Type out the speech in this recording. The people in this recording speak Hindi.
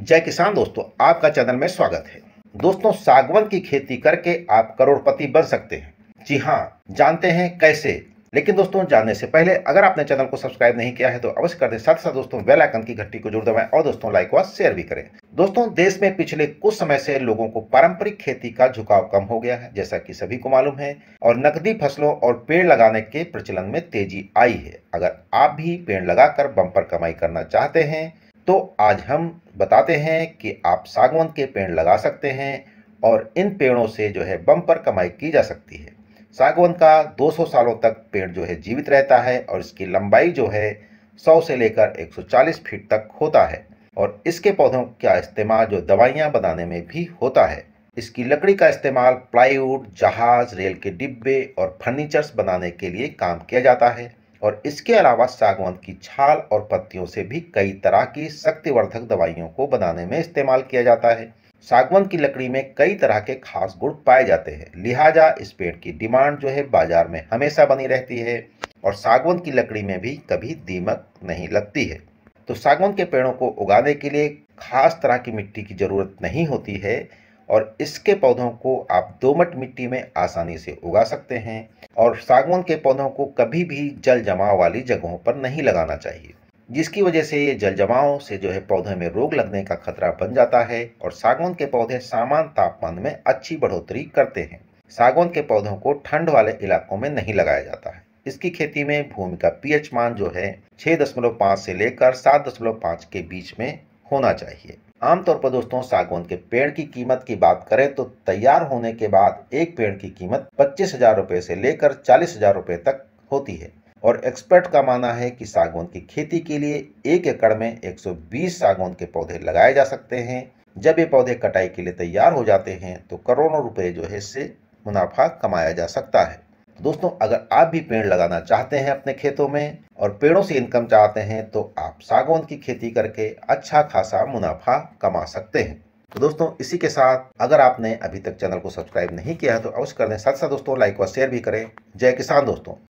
जय किसान दोस्तों, आपका चैनल में स्वागत है। दोस्तों, सागवन की खेती करके आप करोड़पति बन सकते हैं। जी हाँ जानते हैं कैसे? लेकिन दोस्तों, जानने से पहले अगर आपने चैनल को सब्सक्राइब नहीं किया है तो अवश्य कर दें। साथ साथ दोस्तों, बेल आइकन की घंटी को जोड़ दबाएँ और दोस्तों, लाइक व शेयर भी करें। दोस्तों, देश में पिछले कुछ समय से लोगों को पारंपरिक खेती का झुकाव कम हो गया है, जैसा कि सभी को मालूम है, और नकदी फ़सलों और पेड़ लगाने के प्रचलन में तेज़ी आई है। अगर आप भी पेड़ लगाकर बम्पर कमाई करना चाहते हैं तो आज हम बताते हैं कि आप सागवन के पेड़ लगा सकते हैं और इन पेड़ों से जो है बम्पर कमाई की जा सकती है। सागवन का 200 सालों तक पेड़ जो है जीवित रहता है और इसकी लंबाई जो है 100 से लेकर 140 फीट तक होता है और इसके पौधों का इस्तेमाल जो दवाइयाँ बनाने में भी होता है। इसकी लकड़ी का इस्तेमाल प्लाईवुड, जहाज़, रेल के डिब्बे और फर्नीचर्स बनाने के लिए काम किया जाता है। और इसके अलावा सागवान की छाल और पत्तियों से भी कई तरह की शक्तिवर्धक दवाइयों को बनाने में इस्तेमाल किया जाता है। सागवान की लकड़ी में कई तरह के खास गुण पाए जाते हैं। लिहाजा इस पेड़ की डिमांड जो है बाज़ार में हमेशा बनी रहती है और सागवान की लकड़ी में भी कभी दीमक नहीं लगती है। तो सागवान के पेड़ों को उगाने के लिए खास तरह की मिट्टी की ज़रूरत नहीं होती है। और इसके पौधों को आप दोमट मिट्टी में आसानी से उगा सकते हैं और सागवान के पौधों को कभी भी जल जमाव वाली जगहों पर नहीं लगाना चाहिए, जिसकी वजह से ये जल जमाव से जो है पौधे में रोग लगने का खतरा बन जाता है और सागवान के पौधे सामान्य तापमान में अच्छी बढ़ोतरी करते हैं। सागवान के पौधों को ठंड वाले इलाकों में नहीं लगाया जाता है। इसकी खेती में भूमि का पीएच मान जो है 6.5 से लेकर 7.5 के बीच में होना चाहिए। आमतौर पर दोस्तों, सागवान के पेड़ की कीमत की बात करें तो तैयार होने के बाद एक पेड़ की कीमत पच्चीस हज़ार रुपए से लेकर चालीस हज़ार रुपए तक होती है। और एक्सपर्ट का मानना है कि सागवान की खेती के लिए एक एकड़ में 120 सागवान के पौधे लगाए जा सकते हैं। जब ये पौधे कटाई के लिए तैयार हो जाते हैं तो करोड़ों रुपए जो है इससे मुनाफा कमाया जा सकता है। दोस्तों, अगर आप भी पेड़ लगाना चाहते हैं अपने खेतों में और पेड़ों से इनकम चाहते हैं तो आप सागवान की खेती करके अच्छा खासा मुनाफा कमा सकते हैं। तो दोस्तों, इसी के साथ अगर आपने अभी तक चैनल को सब्सक्राइब नहीं किया है तो अवश्य कर साथ साथ दोस्तों, लाइक और शेयर भी करें। जय किसान दोस्तों।